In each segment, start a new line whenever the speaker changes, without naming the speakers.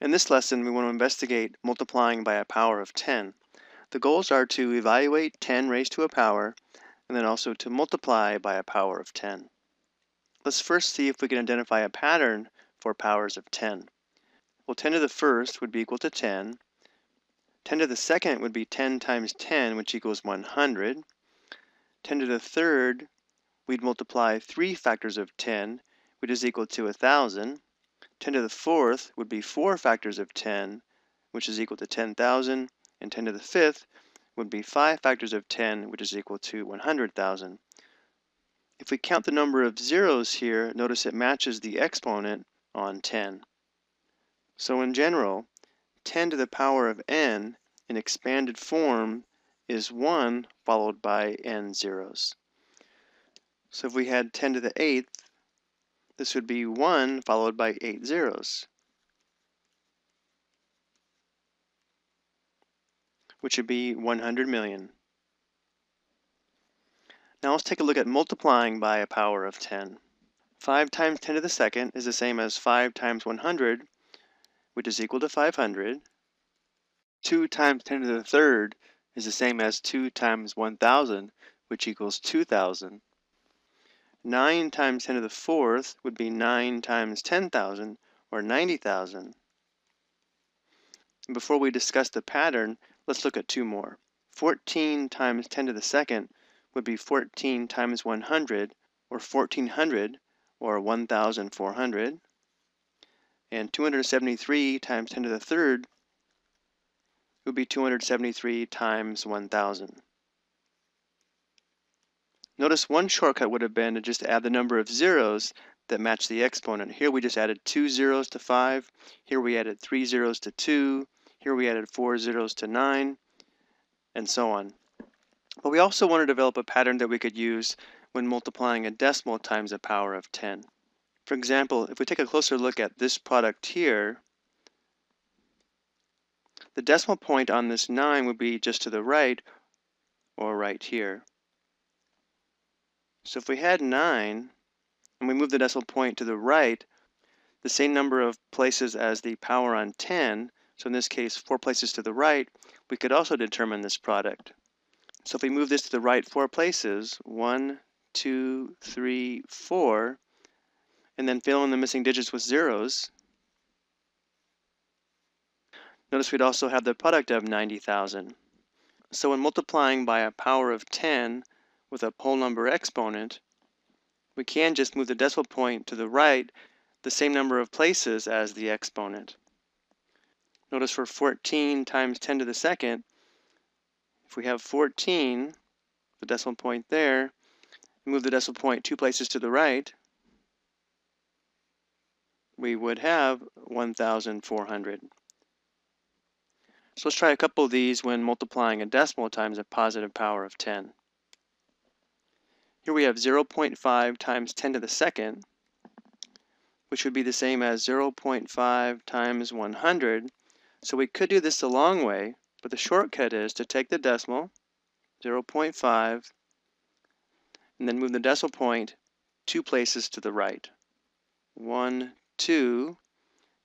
In this lesson, we want to investigate multiplying by a power of 10. The goals are to evaluate 10 raised to a power, and then also to multiply by a power of 10. Let's first see if we can identify a pattern for powers of 10. Well, 10 to the first would be equal to 10. 10 to the second would be 10 times 10, which equals 100. 10 to the third, we'd multiply three factors of 10, which is equal to 1,000. 10 to the fourth would be four factors of 10, which is equal to 10,000, and 10 to the fifth would be five factors of 10, which is equal to 100,000. If we count the number of zeros here, notice it matches the exponent on 10. So in general, 10 to the power of n in expanded form is 1 followed by n zeros. So if we had 10 to the 8th, this would be 1 followed by 8 zeros, which would be 100 million. Now let's take a look at multiplying by a power of 10. 5 times 10 to the second is the same as 5 times 100, which is equal to 500. 2 times 10 to the third is the same as 2 times 1,000, which equals 2,000. 9 times 10 to the fourth would be 9 times 10,000, or 90,000. Before we discuss the pattern, let's look at two more. 14 times 10 to the second would be 14 times 100, or 1400, or 1400. And 273 times 10 to the third would be 273 times 1000. Notice one shortcut would have been to just add the number of zeros that match the exponent. Here we just added two zeros to 5. Here we added three zeros to 2. Here we added four zeros to 9, and so on. But we also want to develop a pattern that we could use when multiplying a decimal times a power of 10. For example, if we take a closer look at this product here, the decimal point on this 9 would be just to the right or right here. So if we had 9, and we move the decimal point to the right, the same number of places as the power on 10, so in this case, four places to the right, we could also determine this product. So if we move this to the right four places, one, two, three, four, and then fill in the missing digits with zeros, notice we'd also have the product of 90,000. So when multiplying by a power of 10, with a whole number exponent, we can just move the decimal point to the right the same number of places as the exponent. Notice for 14 times 10 to the second, if we have 14, the decimal point there, move the decimal point two places to the right, we would have 1,400. So let's try a couple of these when multiplying a decimal times a positive power of 10. Here we have 0.5 times 10 to the second, which would be the same as 0.5 times 100. So we could do this the long way, but the shortcut is to take the decimal, 0.5, and then move the decimal point two places to the right. 1, 2,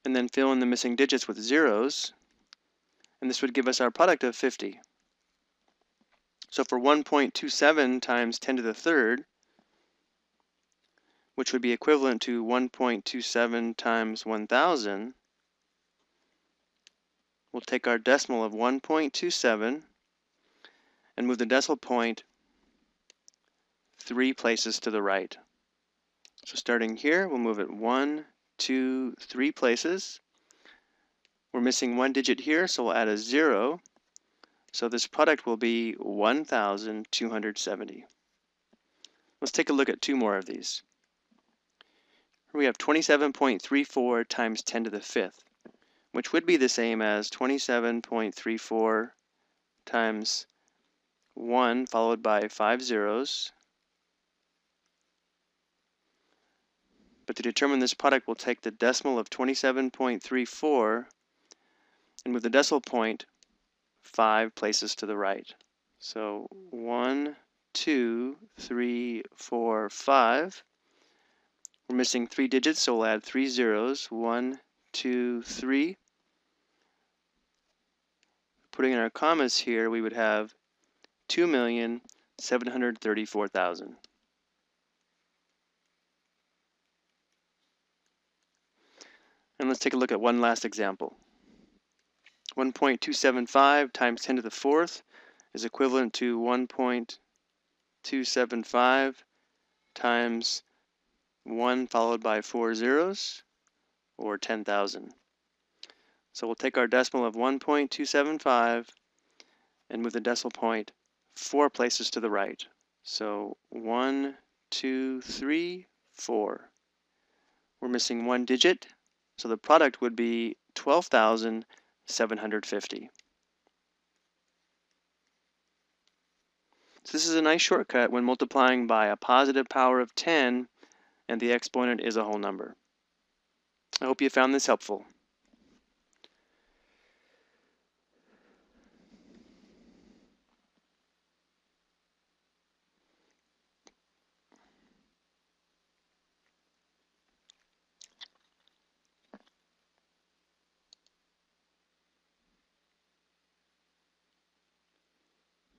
and then fill in the missing digits with zeros, and this would give us our product of 50. So for 1.27 times 10 to the third, which would be equivalent to 1.27 times 1,000, we'll take our decimal of 1.27 and move the decimal point three places to the right. So starting here, we'll move it one, two, three places. We're missing one digit here, so we'll add a zero. So this product will be 1,270. Let's take a look at two more of these. Here we have 27.34 times 10 to the fifth, which would be the same as 27.34 times 1 followed by 5 zeros. But to determine this product, we'll take the decimal of 27.34 and with the decimal point five places to the right. So one, two, three, four, five. We're missing three digits, so we'll add three zeros. One, two, three. putting in our commas here, we would have 2,734,000. And let's take a look at one last example. 1.275 times 10 to the fourth is equivalent to 1.275 times 1 followed by four zeros, or 10,000. So we'll take our decimal of 1.275 and move the decimal point four places to the right. So one, two, three, four. We're missing one digit, so the product would be 12,750. So this is a nice shortcut when multiplying by a positive power of 10 and the exponent is a whole number. I hope you found this helpful.